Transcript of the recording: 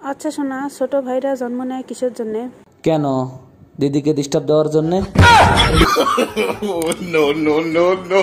আচ্ছা শোনা ছোট ভাইরা জন্ম নেয় কিসের জন্যে কেন দিদিকে ডিস্টার্ব দেওয়ার জন্যে নো নো নো নো